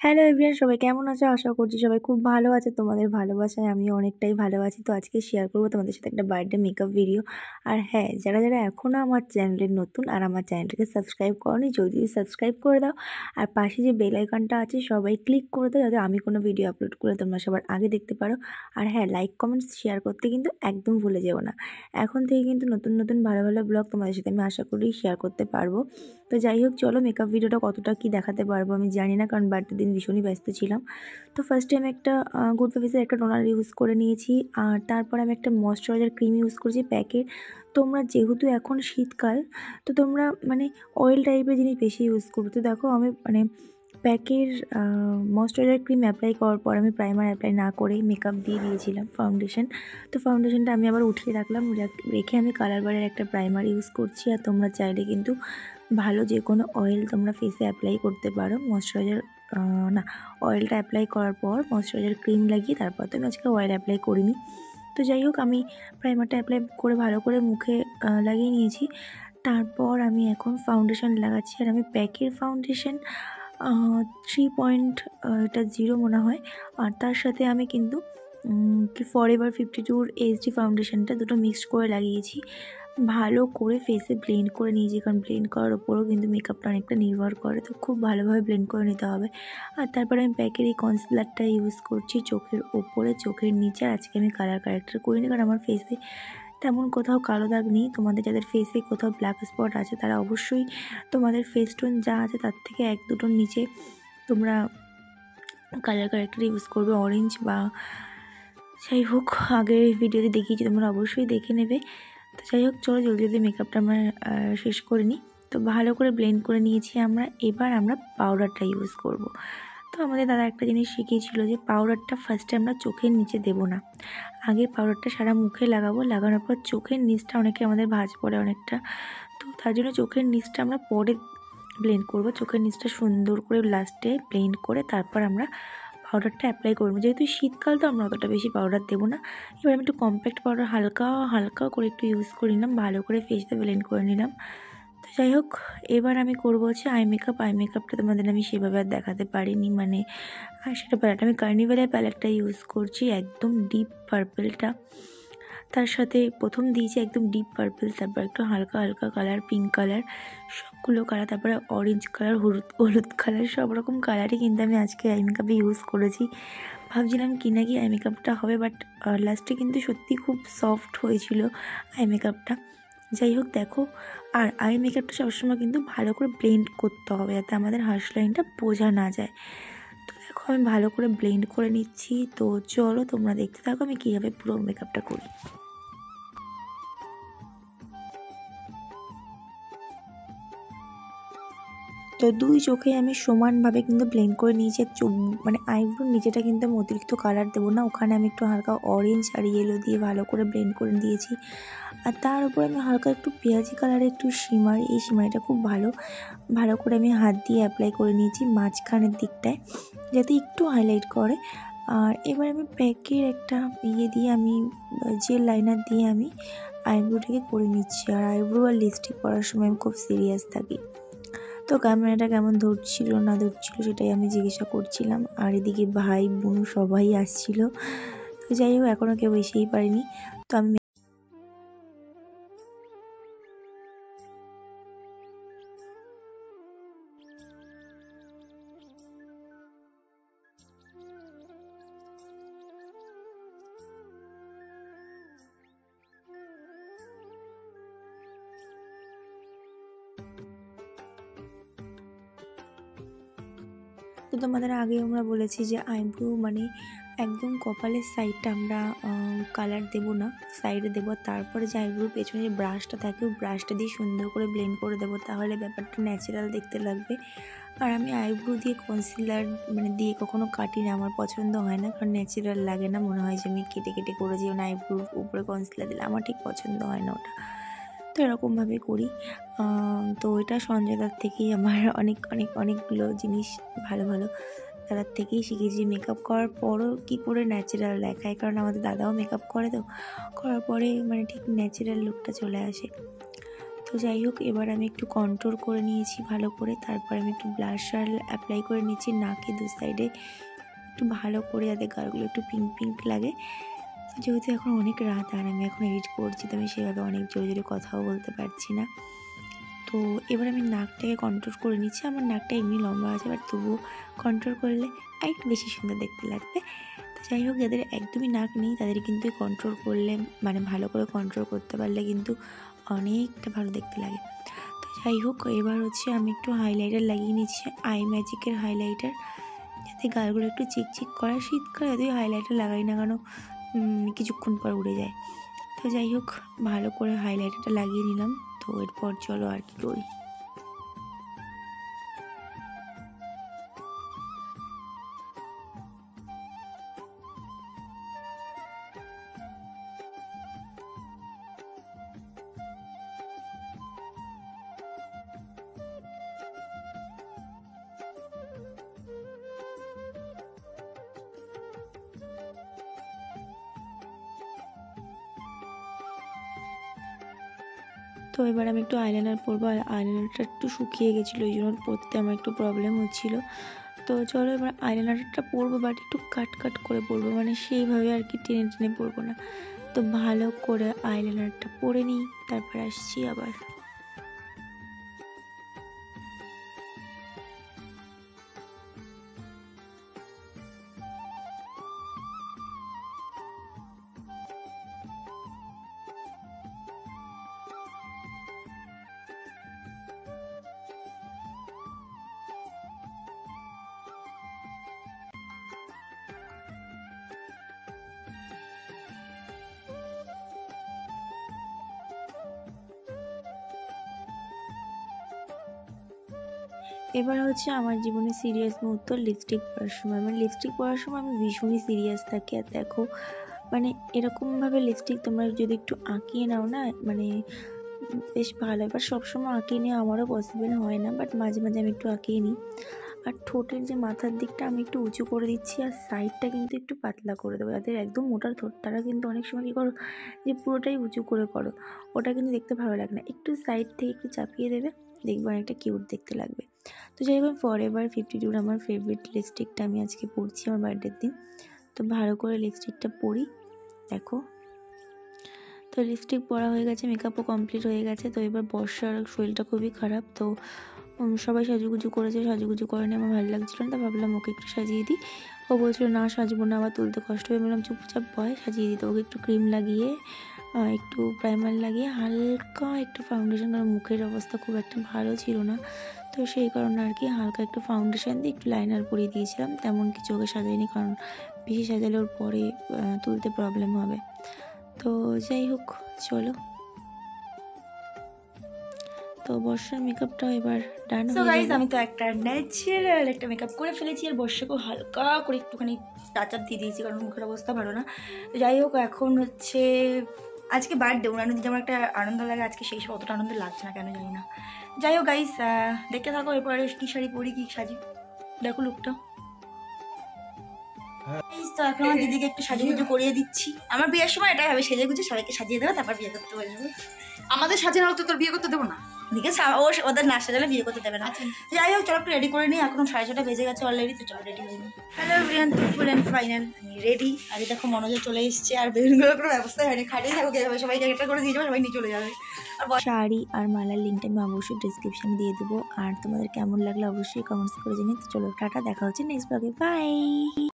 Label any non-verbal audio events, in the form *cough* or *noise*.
Hello everyone সবাই কেমন আছো? আশা করছি সবাই খুব ভালো আছে, তোমাদের ভালোবাসায় আমিও অনেকটাই ভালো আছি। তো আজকে শেয়ার করব তোমাদের সাথে একটা বার্থডে মেকআপ ভিডিও আর হ্যাঁ যারা যারা এখনও আমার চ্যানেলের নতুন আর আমার চ্যানেলটাকে সাবস্ক্রাইব করনি যদি সাবস্ক্রাইব করে দাও। আর পাশে যে বেল আইকনটা আছে, সবাই ক্লিক করে দাও, যাতে আমি কোনো ভিডিও আপলোড করে তোমরা সবার আগে দেখতে পারো। আর হ্যাঁ লাইক কমেন্টস শেয়ার করতে কিন্তু একদম ভুলে যেও না। এখন থেকে কিন্তু নতুন নতুন ভালো ভালো ব্লগ তোমাদের সাথে আমি আশা করি শেয়ার করতে পারব। তো যাই হোক, চলো মেকআপ ভিডিওটা কতটা কি দেখাতে পারব আমি জানি না, কারণ বার্থডে দিন ভীষণই ব্যস্ত ছিলাম। তো ফার্স্টে আমি একটা গুড ফেসের একটা টোনার ইউজ করে নিয়েছি, আর তারপর আমি একটা ময়শ্চারাইজার ক্রিম ইউজ করেছি প্যাকের তোমরা যেহেতু এখন শীতকাল, তো তোমরা মানে অয়েল টাইপের জিনিস বেশি ইউজ করবে তো দেখো আমি মানে প্যাকের ময়শ্চারাইজার ক্রিম অ্যাপ্লাই করার পর আমি প্রাইমার অ্যাপ্লাই না করেই মেকআপ দিয়ে দিয়েছিলাম ফাউন্ডেশন তো ফাউন্ডেশনটা আমি আবার উঠিয়ে রাখলাম, রেখে আমি কালার বারের একটা প্রাইমার ইউজ করছি, আর তোমরা চাইলে কিন্তু ভালো যে কোনো অয়েল তোমরা ফেসে অ্যাপ্লাই করতে পারো। ময়শ্চারাইজার না অয়েলটা অ্যাপ্লাই করার পর ময়শ্চারাইজার ক্রিম লাগিয়ে তারপর তো আমি আজকে অয়েল অ্যাপ্লাই করিনি। তো যাই হোক, আমি প্রাইমারটা অ্যাপ্লাই করে ভালো করে মুখে লাগিয়ে নিয়েছি। তারপর আমি এখন ফাউন্ডেশন লাগাচ্ছি আর আমি প্যাকের ফাউন্ডেশন থ্রি পয়েন্ট এটা জিরো মনে হয়। আর তার সাথে আমি কিন্তু ফর এভার ফিফটি টুর এইচডি ফাউন্ডেশনটা দুটো মিক্সড করে লাগিয়েছি। ভালো করে ফেসে ব্লেন্ড করে নিয়েছি কারণ ব্লেন্ড করার ওপরেও কিন্তু মেকআপটা অনেকটা নির্ভর করে। তো খুব ভালোভাবে ব্লেন্ড করে নিতে হবে। আর তারপরে আমি প্যাকের এই কনসিলারটা ইউজ করছি চোখের ওপরে, চোখের নিচে। আজকে আমি কালার কারেক্টার করিনি কারণ আমার ফেসে তেমন কোথাও কালো দাগ নেই। তোমাদের যাদের ফেসে কোথাও ব্ল্যাক স্পট আছে, তারা অবশ্যই তোমাদের ফেস টোন যা আছে তার থেকে এক দুটোর নিচে তোমরা কালার কারেক্টার ইউজ করবে। অরেঞ্জ বা যাই হোক, আগের ভিডিওতে দেখিয়েছি, তোমরা অবশ্যই দেখে নেবে। তো যাই হোক, চলো জলদি জলদি মেকআপটা আমরা শেষ করে নিই। তো ভালো করে ব্লেন্ড করে নিয়েছি আমরা। এবার আমরা পাউডারটা ইউজ করব। তো আমাদের দাদা একটা জিনিস শিখিয়েছিল যে পাউডারটা ফার্স্টে আমরা চোখের নিচে দেব না। আগে পাউডারটা সারা মুখে লাগাবো। লাগানোর পর চোখের নিচটা অনেকে আমাদের ভাজ পড়ে অনেকটা। তো তার জন্য চোখের নিচটা আমরা পরে ব্লেন্ড করব। চোখের নিচটা সুন্দর করে লাস্টে ব্লেন্ড করে তারপর আমরা পাউডারটা অ্যাপ্লাই করব। যেহেতু শীতকাল তো আমরা অতটা বেশি পাউডার দেবো না। এবার আমি একটু কম্প্যাক্ট পাউডার হালকা হালকা করে একটু ইউজ করে নিলাম, ভালো করে ফেসটা ব্লেন্ড করে নিলাম। তো যাই হোক, এবার আমি করব হচ্ছে আই মেকআপ আই মেকআপটা তোমাদের আমি সেভাবে আর দেখাতে পারিনি মানে আর সেটা প্যালেট আমি কার্নিভালের প্যালেটটা ইউজ করছি, একদম ডিপ পার্পেলটা তার সাথে প্রথম দিয়েছি একদম ডিপ পার্পল তারপর একটু হালকা হালকা কালার পিঙ্ক কালার সবগুলো কালার তারপরে অরেঞ্জ কালার হলুদ হলুদ কালার সব রকম কালারই কিন্তু আমি আজকে আই মেকআপে ইউজ করেছি। ভাবছিলাম কি না কি আই মেকআপটা হবে বাট লাস্টে কিন্তু সত্যি খুব সফট হয়েছিল আই মেকআপটা যাই হোক, দেখো, আর আই মেকআপটা সবসময় কিন্তু ভালো করে ব্লেন্ড করতে হবে, যাতে আমাদের হার্শ লাইনটা বোঝা না যায়। আমি ভালো করে ব্লেন্ড করে নিচ্ছি। তো চলো তোমরা দেখতে থাকো, আমি কীভাবে পুরো মেকআপটা করি। তো দুই চোখে আমি সমানভাবে কিন্তু ব্লেন্ড করে নিয়েছি। মানে আইব্রোর নিচেটা কিন্তু আমি অতিরিক্ত কালার দেবো না। ওখানে আমি একটু হালকা অরেঞ্জ আর ইয়েলো দিয়ে ভালো করে ব্লেন্ড করে দিয়েছি। আর তার উপর আমি হালকা একটু পেঁয়াজি কালারের একটু সিমার এই সিমারিটা খুব ভালো। ভালো করে আমি হাত দিয়ে অ্যাপ্লাই করে নিয়েছি মাঝখানের দিকটায়, যাতে একটু হাইলাইট করে। আর এবার আমি প্যাকের একটা ইয়ে দিয়ে আমি জেল লাইনার দিয়ে আমি আইব্রোটাকে করে নিচ্ছি। আর আইব্রো আর লিপস্টিক করার সময় আমি খুব সিরিয়াস থাকি। তো ক্যামেরাটা কেমন ধরছিল, না ধরছিল সেটাই আমি জিজ্ঞাসা করছিলাম। আর এদিকে ভাই, বোন সবাই আসছিল। তো যাই হোক এখনও কেউ এসেই পারিনি। তো আমি তো তোমাদের আগে আমরা বলেছি যে আইব্রো মানে একদম কপালের সাইডটা আমরা কালার দেব না সাইডে দেবো। তারপরে যে আইব্রোর পেছনে যে ব্রাশটা থাকে, ওই ব্রাশটা দিয়ে সুন্দর করে ব্লেন্ড করে দেবো। তাহলে ব্যাপারটা ন্যাচারাল দেখতে লাগবে। আর আমি আইব্রো দিয়ে কনসিলার মানে দিয়ে কখনো কাটি না আমার পছন্দ হয় না। কারণ ন্যাচারাল লাগে না, মনে হয় যে আমি কেটে কেটে করেছি মানে আইব্রোর উপরে কনসিলার দিলে আমার ঠিক পছন্দ হয় না ওটা। তো এরকমভাবে করি। তো এটা সঞ্জয়দার থেকেই আমার *laughs* অনেক অনেক, অনেকগুলো জিনিস ভালো ভালো দাদার থেকেই শিখেছি। মেকআপ করার পরও কী করে ন্যাচারাল দেখায়? কারণ আমাদের দাদাও মেকআপ করে তো। করার পরে মানে ঠিক ন্যাচারাল লুকটা চলে আসে। তো যাই হোক, এবার আমি একটু কন্ট্রোল করে নিয়েছি ভালো করে। তারপর আমি একটু ব্লাশার অ্যাপ্লাই করে নিয়েছি নাকে দু সাইডে একটু ভালো করে যাতে গালগুলো একটু পিঙ্ক পিঙ্ক লাগে। যেহেতু এখন অনেক রাত আর আমি এখন এডিট করছি, তো আমি সেভাবে অনেক জোরে জোরে কথাও বলতে পারছি না। তো এবার আমি নাকটাকে কন্ট্রোল করে নিচ্ছি। আমার নাকটা এমনি লম্বা আছে বাট তবুও কন্ট্রোল করলে একটু বেশি সুন্দর দেখতে লাগবে। তো যাই হোক, যাদের একদমই নাক নেই, তাদের কিন্তু কন্ট্রোল করলে মানে ভালো করে কন্ট্রোল করতে পারলে কিন্তু অনেকটা ভালো দেখতে লাগে। তো যাই হোক, এবার হচ্ছে আমি একটু হাইলাইটার লাগিয়ে নিচ্ছি আই ম্যাজিকের হাইলাইটার যাতে গালগুলো একটু চিকচিক করে, শীতকালে যদিও হাইলাইটার লাগাই না কেন কিছুক্ষণ পর উড়ে যায়। তো যাই হোক, ভালো করে হাইলাইটারটা লাগিয়ে নিলাম। তো এরপর চলো আর কি করি। তো এবার আমি একটু আইলাইনার পরবো, আর আইলাইনারটা একটু শুকিয়ে গেছিল ওই জন্য পরতে আমার একটু প্রবলেম হচ্ছিল। তো চলো এবার আইলাইনারটা পরবো বাট একটু কাট কাট করে পরবো মানে সেইভাবে আর কি টেনে টেনে পরবো না। তো ভালো করে আইলাইনারটা পরে নিই, তারপর আসছি আবার। এবার হচ্ছে আমার জীবনে সিরিয়াস মুহূর্ত লিপস্টিক পরার সময়। মানে লিপস্টিক পরার সময় আমি ভীষণই সিরিয়াস থাকি। আর দেখো মানে এরকমভাবে লিপস্টিক তোমরা যদি একটু আঁকিয়ে নাও না মানে বেশ ভালো। এবার সবসময় আঁকিয়ে নেওয়া আমারও পসিবল হয় না বাট মাঝে মাঝে আমি একটু আঁকিয়ে নিই। আর ঠোঁটের যে মাথার দিকটা আমি একটু উঁচু করে দিচ্ছি, আর সাইডটা কিন্তু একটু পাতলা করে দেবো। যাদের একদম মোটার ঠোঁট, তারা কিন্তু অনেক সময় কী করো, যে পুরোটাই উঁচু করে করো। ওটা কিন্তু দেখতে ভালো লাগে না। একটু সাইড থেকে একটু চাপিয়ে দেবে, দেখবে অনেকটা কিউট দেখতে লাগবে। তো যাই হোক ফর এভার ফিফটি টুর আমার ফেভারিট লিপস্টিকটা আমি আজকে পরছি আমার বার্থডের দিন। তো ভালো করে লিপস্টিকটা পরি, দেখো। তো লিপস্টিক পরা হয়ে গেছে মেকআপও কমপ্লিট হয়ে গেছে। তো এবার বর্ষার শরীরটা খুবই খারাপ, তো সবাই সাজুগুজু করেছে, সাজুগুজু করেনি, আমার ভালো লাগছিল না, তা ভাবলাম ওকে একটু সাজিয়ে দিই। ও বলছিল, না, সাজবো না, আবার তুলতে কষ্ট হয়ে বললাম, চুপচাপ ভয় সাজিয়ে দিতে ওকে একটু ক্রিম লাগিয়ে একটু প্রাইমার লাগিয়ে হালকা একটু ফাউন্ডেশন কারণ মুখের অবস্থা খুব একটা ভালো ছিল না। তো সেই কারণে আর কি হালকা একটু ফাউন্ডেশন দিয়ে একটু লাইনার পরিয়ে দিয়েছিলাম। তেমন কিছু ওকে সাজাইনি কারণ বেশি সাজালে ওর পরে তুলতে প্রবলেম হবে। তো যাই হোক চলো। তো বর্ষার মেকআপটা এবার ডান সো গেল। আমি তো একটা ন্যাচারাল একটা মেকআপ করে ফেলেছি আর বর্ষাকেও হালকা করে একটুখানি টাচ আপ দিয়ে দিয়েছি কারণ মুখের অবস্থা ভালো না। যাই হোক এখন হচ্ছে আজকে বার্থডে ওনার দিদি আমার একটা আনন্দ লাগে আজকে সেই সব অতটা আনন্দ লাগছে না কেন জানি না। যাই হোক গাইস দেখতে থাকো এরপরে কী শাড়ি পরি কী সাজি। দেখো লুকটা তো এখন আমার দিদিকে একটু সাজুগুজু করিয়ে দিচ্ছি। আমার বিয়ের সময় এটাই হবে সেজে গুজে সবাইকে সাজিয়ে দেবে তারপর বিয়ে করতে পারব আমাদের সাজানো হতো তোর বিয়ে করতে দেবো না। ঠিক আছে? ও ওদের না সাজালে বিয়ে করতে দেবে না। যাই হোক চলো একটু রেডি করে নিই। এখন সাড়ে ছটা বেজে গেছে অলরেডি তো চলো রেডি হয়ে নিই। Hello Brian full and final আমি রেডি আজ দেখো মনোজে চলে এসছে। আর বেলুনগুলোর কোনো ব্যবস্থা হয়নি। খাটিয়ে থাকো কে যাবে? সবাই জায়গাটা করে দিয়ে যাবে সবাই নিয়ে চলে যাবে। আর বস- শাড়ি আর মালার লিঙ্কটা আমি অবশ্যই ডিসক্রিপশানে দিয়ে দেবো। আর তোমাদের কেমন লাগল অবশ্যই কমেন্টস করে জানিয়ে তো চলো টাটা দেখা হচ্ছে নেক্সট ব্লগে বাই